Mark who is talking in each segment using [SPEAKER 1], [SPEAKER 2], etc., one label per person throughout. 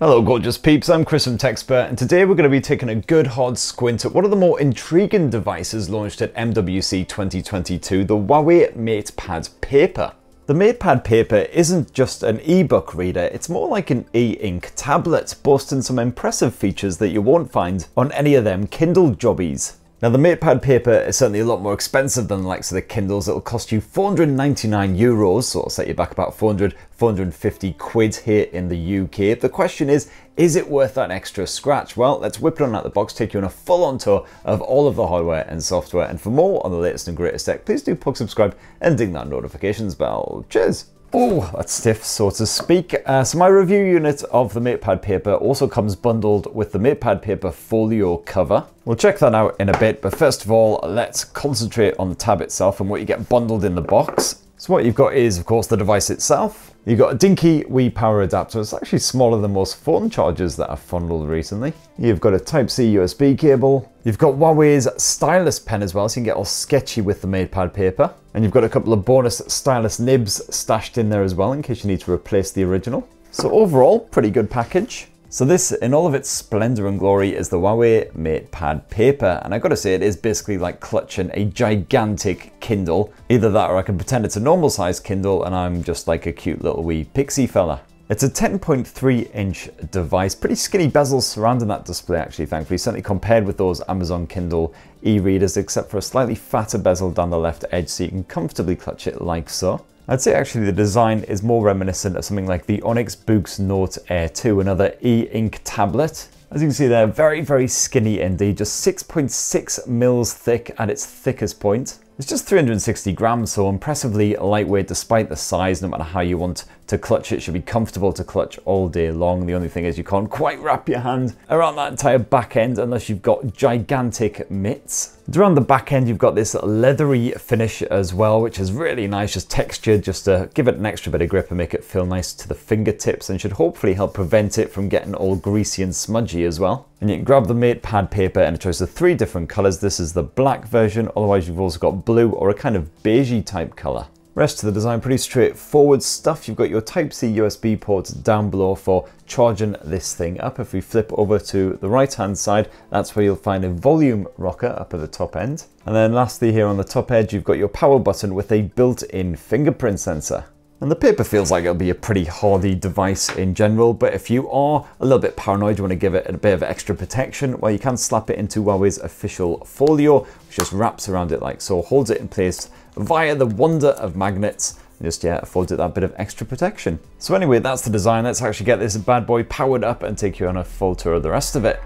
[SPEAKER 1] Hello gorgeous peeps, I'm Chris from Tech Spurt and today we're going to be taking a good hard squint at one of the more intriguing devices launched at MWC 2022, the Huawei MatePad Paper. The MatePad Paper isn't just an e-book reader, it's more like an e-ink tablet, boasting some impressive features that you won't find on any of them Kindle jobbies. Now the MatePad paper is certainly a lot more expensive than the likes of the Kindles. It'll cost you 499 euros, so it'll set you back about 400, 450 quid here in the UK. The question is, is it worth that extra scratch? Well, let's whip it on out the box, take you on a full-on tour of all of the hardware and software. And for more on the latest and greatest tech, please do plug subscribe and ding that notifications bell. Cheers! Oh, that's stiff, so to speak. Uh, so my review unit of the MatePad paper also comes bundled with the MatePad paper folio cover. We'll check that out in a bit, but first of all, let's concentrate on the tab itself and what you get bundled in the box. So what you've got is, of course, the device itself. You've got a dinky wee power adapter. It's actually smaller than most phone chargers that I've fondled recently. You've got a Type-C USB cable. You've got Huawei's stylus pen as well, so you can get all sketchy with the MatePad paper. And you've got a couple of bonus stylus nibs stashed in there as well, in case you need to replace the original. So overall, pretty good package. So this, in all of its splendor and glory, is the Huawei MatePad Paper. And I gotta say, it is basically like clutching a gigantic Kindle. Either that or I can pretend it's a normal sized Kindle and I'm just like a cute little wee pixie fella. It's a 10.3 inch device, pretty skinny bezels surrounding that display actually, thankfully, certainly compared with those Amazon Kindle e-readers, except for a slightly fatter bezel down the left edge so you can comfortably clutch it like so. I'd say actually the design is more reminiscent of something like the Onyx Boox Note Air 2, another e-ink tablet. As you can see they're very, very skinny indeed, just 6.6 mils thick at its thickest point. It's just 360 grams, so impressively lightweight despite the size, no matter how you want to clutch it should be comfortable to clutch all day long. The only thing is you can't quite wrap your hand around that entire back end unless you've got gigantic mitts. Around the back end, you've got this leathery finish as well, which is really nice, just textured, just to give it an extra bit of grip and make it feel nice to the fingertips and should hopefully help prevent it from getting all greasy and smudgy as well. And you can grab the MatePad paper and a choice of three different colors. This is the black version, otherwise you've also got blue or a kind of beigey type color. Rest of the design, pretty straightforward stuff. You've got your Type-C USB ports down below for charging this thing up. If we flip over to the right hand side, that's where you'll find a volume rocker up at the top end. And then lastly here on the top edge, you've got your power button with a built-in fingerprint sensor. And the paper feels like it'll be a pretty hardy device in general, but if you are a little bit paranoid, you want to give it a bit of extra protection, well, you can slap it into Huawei's official folio, which just wraps around it like so, holds it in place via the wonder of magnets and just yeah, affords it that bit of extra protection. So anyway, that's the design. Let's actually get this bad boy powered up and take you on a full tour of the rest of it.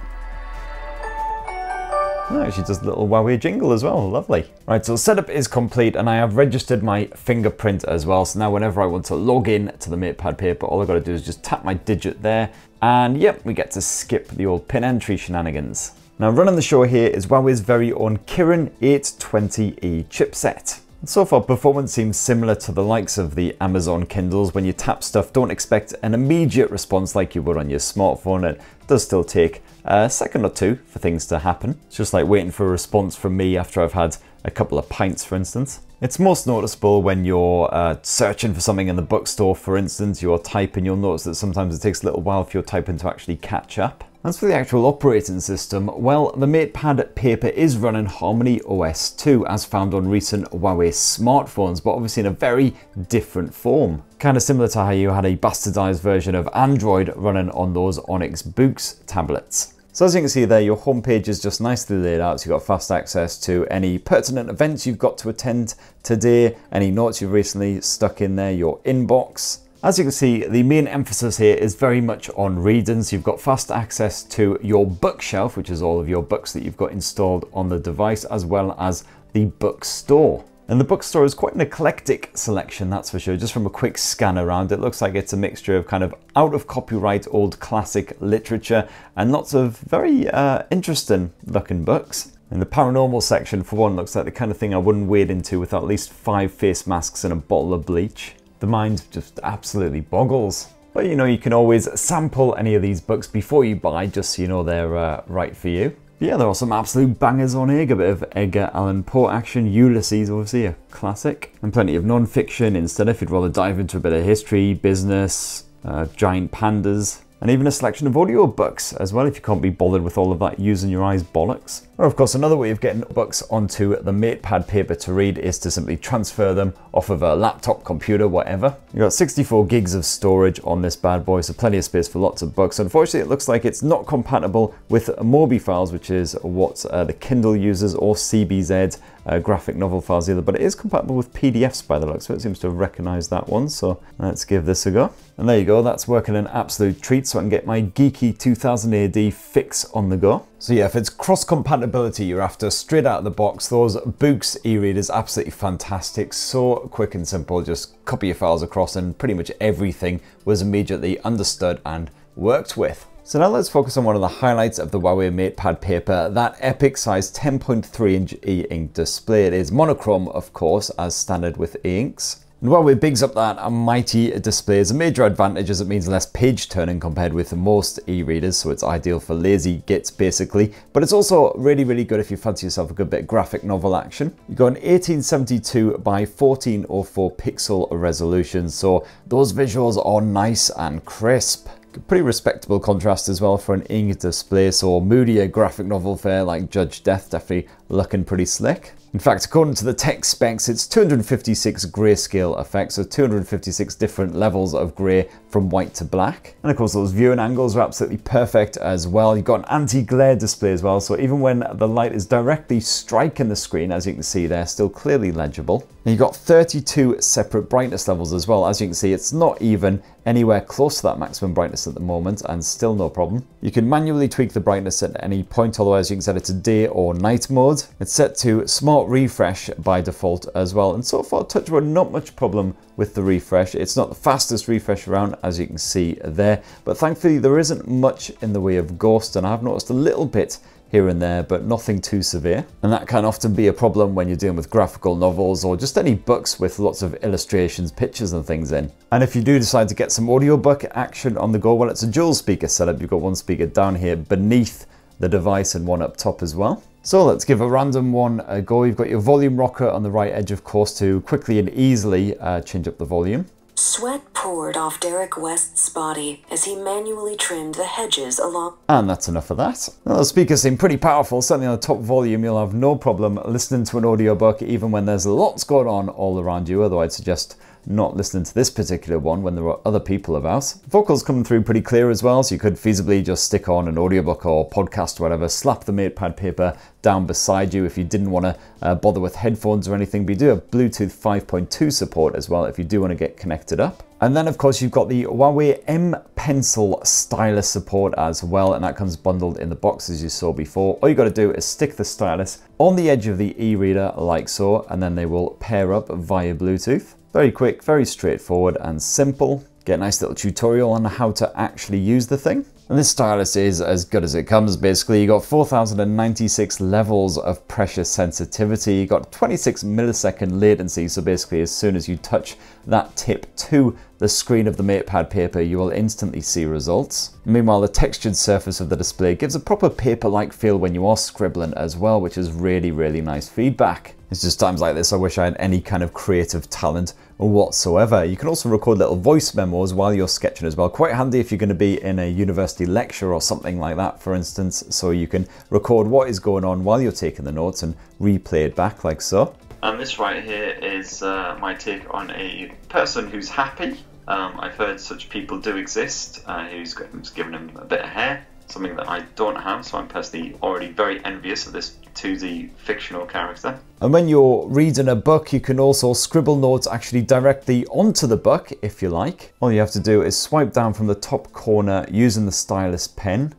[SPEAKER 1] Oh, actually does a little Huawei jingle as well, lovely. Right, so setup is complete and I have registered my fingerprint as well. So now whenever I want to log in to the MatePad paper, all I've got to do is just tap my digit there and yep, we get to skip the old pin entry shenanigans. Now running the show here is Huawei's very own Kirin 820E chipset. So far, performance seems similar to the likes of the Amazon Kindles. When you tap stuff, don't expect an immediate response like you would on your smartphone. It does still take a second or two for things to happen. It's just like waiting for a response from me after I've had a couple of pints, for instance. It's most noticeable when you're uh, searching for something in the bookstore, for instance, you're typing, you'll notice that sometimes it takes a little while for your typing to actually catch up. As for the actual operating system, well, the MatePad paper is running Harmony OS 2 as found on recent Huawei smartphones, but obviously in a very different form. Kind of similar to how you had a bastardized version of Android running on those Onyx Boox tablets. So as you can see there, your homepage is just nicely laid out. So you've got fast access to any pertinent events you've got to attend today, any notes you've recently stuck in there, your inbox, as you can see, the main emphasis here is very much on reading. So you've got fast access to your bookshelf, which is all of your books that you've got installed on the device, as well as the bookstore. And the bookstore is quite an eclectic selection, that's for sure. Just from a quick scan around, it looks like it's a mixture of kind of out of copyright old classic literature and lots of very uh, interesting looking books. And the paranormal section, for one, looks like the kind of thing I wouldn't wade into without at least five face masks and a bottle of bleach the mind just absolutely boggles. But you know, you can always sample any of these books before you buy, just so you know they're uh, right for you. But yeah, there are some absolute bangers on here. A bit of Edgar Allan Poe action, Ulysses, obviously a classic, and plenty of non-fiction instead if you'd rather dive into a bit of history, business, uh, giant pandas. and even a selection of audio books as well if you can't be bothered with all of that using your eyes bollocks. Or of course another way of getting books onto the MatePad paper to read is to simply transfer them off of a laptop, computer, whatever. You've got 64 gigs of storage on this bad boy, so plenty of space for lots of books. Unfortunately it looks like it's not compatible with Mobi files, which is what uh, the Kindle uses, or CBZ uh, graphic novel files either, but it is compatible with PDFs by the looks so it. seems to have recognized that one, so let's give this a go. And there you go, that's working an absolute treat so I can get my geeky 2000 AD fix on the go. So yeah, if it's cross-compatibility you're after straight out of the box, those Boox e-readers absolutely fantastic, so quick and simple, just copy your files across and pretty much everything was immediately understood and worked with. So now let's focus on one of the highlights of the Huawei MatePad paper, that epic size 10.3 inch e-ink display. It is monochrome, of course, as standard with e-inks. And Huawei bigs up that a mighty display as a major advantage as it means less page turning compared with most e-readers, so it's ideal for lazy gits basically. But it's also really, really good if you fancy yourself a good bit of graphic novel action. You've got an 1872 by 1404 pixel resolution, so those visuals are nice and crisp pretty respectable contrast as well for an ink display, so moodier graphic novel fare like Judge Death definitely looking pretty slick. In fact, according to the tech specs, it's 256 grayscale effects, so 256 different levels of grey from white to black. And of course, those viewing angles are absolutely perfect as well. You've got an anti-glare display as well, so even when the light is directly striking the screen, as you can see there, still clearly legible. And you've got 32 separate brightness levels as well. As you can see, it's not even anywhere close to that maximum brightness at the moment and still no problem. You can manually tweak the brightness at any point, otherwise you can set it to day or night mode. It's set to smart refresh by default as well. And so far, TouchWood, not much problem with the refresh. It's not the fastest refresh around, as you can see there, but thankfully there isn't much in the way of ghost, and I've noticed a little bit here and there, but nothing too severe. And that can often be a problem when you're dealing with graphical novels or just any books with lots of illustrations, pictures and things in. And if you do decide to get some audiobook action on the go, well, it's a dual speaker setup. You've got one speaker down here beneath the device and one up top as well. So let's give a random one a go. You've got your volume rocker on the right edge, of course, to quickly and easily uh, change up the volume.
[SPEAKER 2] Sweat poured off Derek West's body as he manually trimmed the hedges along.
[SPEAKER 1] And that's enough of that. Now, the speakers seem pretty powerful, certainly on the top volume you'll have no problem listening to an audiobook even when there's lots going on all around you, although I'd suggest not listening to this particular one when there are other people about. Vocals coming through pretty clear as well, so you could feasibly just stick on an audiobook or podcast or whatever, slap the MatePad paper down beside you if you didn't want to uh, bother with headphones or anything, but you do have Bluetooth 5.2 support as well if you do want to get connected up. And then of course you've got the Huawei M Pencil stylus support as well, and that comes bundled in the box as you saw before. All you got to do is stick the stylus on the edge of the e-reader like so, and then they will pair up via Bluetooth. Very quick, very straightforward and simple. Get a nice little tutorial on how to actually use the thing. And this stylus is as good as it comes, basically. You got 4096 levels of pressure sensitivity, you got 26 millisecond latency, so basically as soon as you touch that tip to the screen of the MatePad paper, you will instantly see results. Meanwhile, the textured surface of the display gives a proper paper-like feel when you are scribbling as well, which is really, really nice feedback. It's just times like this I wish I had any kind of creative talent whatsoever. You can also record little voice memos while you're sketching as well. Quite handy if you're going to be in a university lecture or something like that, for instance, so you can record what is going on while you're taking the notes and replay it back like so.
[SPEAKER 3] And this right here is uh, my take on a person who's happy. Um, I've heard such people do exist, uh, who's, given him a bit of hair something that I don't have, so I'm personally already very envious of this 2D fictional character.
[SPEAKER 1] And when you're reading a book, you can also scribble notes actually directly onto the book, if you like. All you have to do is swipe down from the top corner using the stylus pen,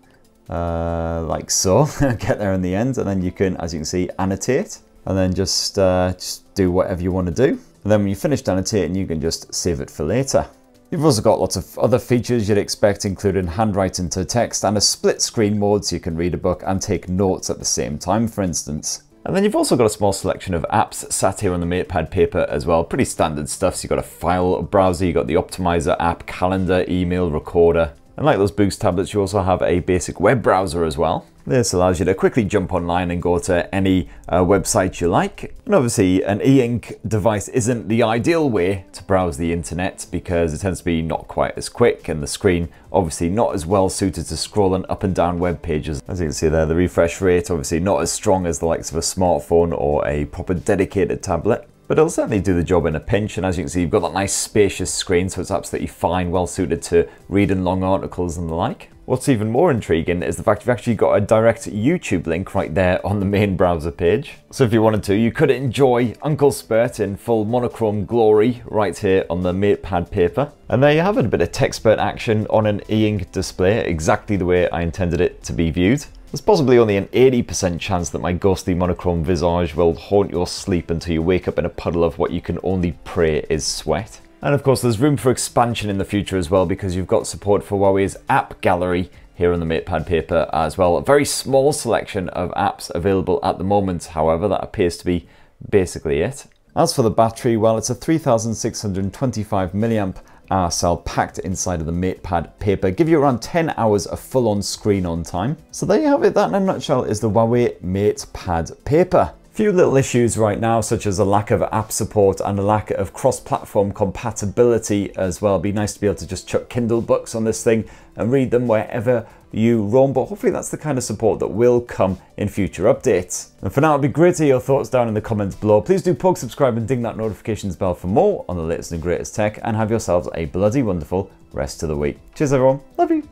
[SPEAKER 1] uh, like so, get there in the end, and then you can, as you can see, annotate, and then just, uh, just do whatever you want to do. And then when you finish annotating, you can just save it for later. You've also got lots of other features you'd expect, including handwriting to text and a split screen mode so you can read a book and take notes at the same time, for instance. And then you've also got a small selection of apps sat here on the MatePad paper as well. Pretty standard stuff. So you've got a file browser, you've got the optimizer app, calendar, email, recorder. And like those Boox tablets, you also have a basic web browser as well. This allows you to quickly jump online and go to any uh, website you like. And obviously, an e-ink device isn't the ideal way to browse the internet because it tends to be not quite as quick and the screen obviously not as well suited to scrolling up and down web pages. As you can see there, the refresh rate obviously not as strong as the likes of a smartphone or a proper dedicated tablet. But it'll certainly do the job in a pinch, and as you can see, you've got that nice spacious screen, so it's absolutely fine, well suited to reading long articles and the like. What's even more intriguing is the fact you've actually got a direct YouTube link right there on the main browser page. So if you wanted to, you could enjoy Uncle Spurt in full monochrome glory right here on the MatePad paper. And there you have it, a bit of TechSpurt action on an e-ink display, exactly the way I intended it to be viewed. There's possibly only an 80% chance that my ghostly monochrome visage will haunt your sleep until you wake up in a puddle of what you can only pray is sweat. And of course, there's room for expansion in the future as well because you've got support for Huawei's app gallery here on the MatePad paper as well. A very small selection of apps available at the moment, however, that appears to be basically it. As for the battery, well, it's a 3625 milliamp hour cell packed inside of the MatePad paper, give you around 10 hours of full-on screen on time. So there you have it, that in a nutshell is the Huawei MatePad paper. Few little issues right now, such as a lack of app support and a lack of cross-platform compatibility as well. It'd be nice to be able to just chuck Kindle books on this thing and read them wherever you roam, but hopefully that's the kind of support that will come in future updates. And for now, it'd be great to hear your thoughts down in the comments below. Please do poke subscribe and ding that notifications bell for more on the latest and greatest tech, and have yourselves a bloody wonderful rest of the week. Cheers everyone, love you.